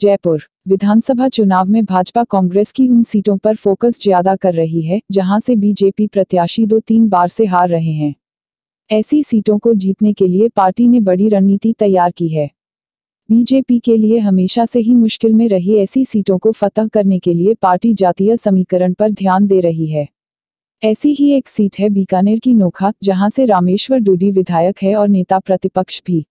जयपुर विधानसभा चुनाव में भाजपा कांग्रेस की उन सीटों पर फोकस ज़्यादा कर रही है, जहाँ से बीजेपी प्रत्याशी दो तीन बार से हार रहे हैं। ऐसी सीटों को जीतने के लिए पार्टी ने बड़ी रणनीति तैयार की है। बीजेपी के लिए हमेशा से ही मुश्किल में रही ऐसी सीटों को फतह करने के लिए पार्टी जातीय समीकरण पर ध्यान दे रही है। ऐसी ही एक सीट है बीकानेर की नोखा, जहाँ से रामेश्वर डूडी विधायक है और नेता प्रतिपक्ष भी।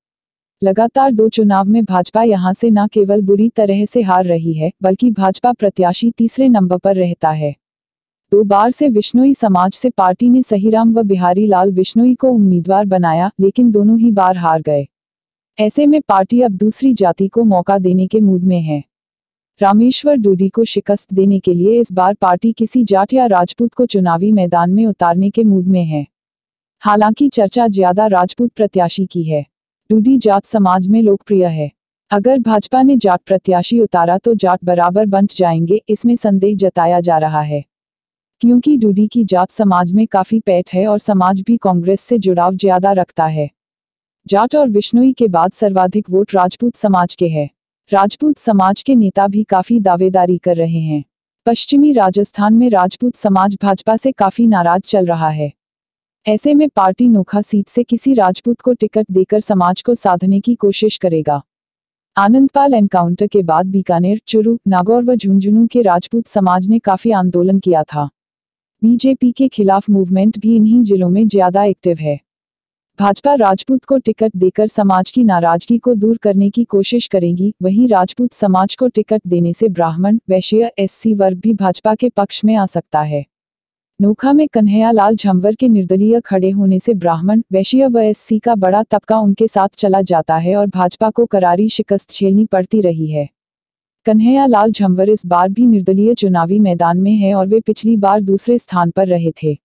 लगातार दो चुनाव में भाजपा यहाँ से न केवल बुरी तरह से हार रही है, बल्कि भाजपा प्रत्याशी तीसरे नंबर पर रहता है। दो बार से विष्णुई समाज से पार्टी ने सहीराम व बिहारी लाल विष्णुई को उम्मीदवार बनाया, लेकिन दोनों ही बार हार गए। ऐसे में पार्टी अब दूसरी जाति को मौका देने के मूड में है। रामेश्वर डूडी को शिकस्त देने के लिए इस बार पार्टी किसी जाट या राजपूत को चुनावी मैदान में उतारने के मूड में है। हालाँकि चर्चा ज़्यादा राजपूत प्रत्याशी की है। डूडी जाट समाज में लोकप्रिय है। अगर भाजपा ने जाट प्रत्याशी उतारा तो जाट बराबर बंट जाएँगे, इसमें संदेह जताया जा रहा है। क्योंकि डूडी की जाट समाज में काफ़ी पैठ है और समाज भी कांग्रेस से जुड़ाव ज़्यादा रखता है। जाट और विष्णुई के बाद सर्वाधिक वोट राजपूत समाज के है। राजपूत समाज के नेता भी काफ़ी दावेदारी कर रहे हैं। पश्चिमी राजस्थान में राजपूत समाज भाजपा से काफ़ी नाराज़ चल रहा है। ऐसे में पार्टी नोखा सीट से किसी राजपूत को टिकट देकर समाज को साधने की कोशिश करेगा। आनंदपाल एनकाउंटर के बाद बीकानेर, चुरू, नागौर व झुंझुनू के राजपूत समाज ने काफ़ी आंदोलन किया था। बीजेपी के खिलाफ मूवमेंट भी इन्हीं जिलों में ज़्यादा एक्टिव है। भाजपा राजपूत को टिकट देकर समाज की नाराज़गी को दूर करने की कोशिश करेगी, वहीं राजपूत समाज को टिकट देने से ब्राह्मण, वैश्य, एससी वर्ग भी भाजपा के पक्ष में आ सकता है। नोखा में कन्हैया लाल झंवर के निर्दलीय खड़े होने से ब्राह्मण, वैश्य व एससी का बड़ा तबका उनके साथ चला जाता है और भाजपा को करारी शिकस्त झेलनी पड़ती रही है। कन्हैया लाल झंवर इस बार भी निर्दलीय चुनावी मैदान में है और वे पिछली बार दूसरे स्थान पर रहे थे।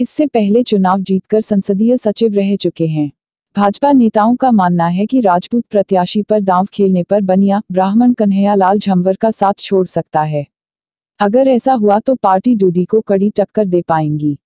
इससे पहले चुनाव जीतकर संसदीय सचिव रह चुके हैं। भाजपा नेताओं का मानना है कि राजपूत प्रत्याशी पर दांव खेलने पर बनिया, ब्राह्मण कन्हैया लाल झंवर का साथ छोड़ सकता है। अगर ऐसा हुआ तो पार्टी डूडी को कड़ी टक्कर दे पाएँगी।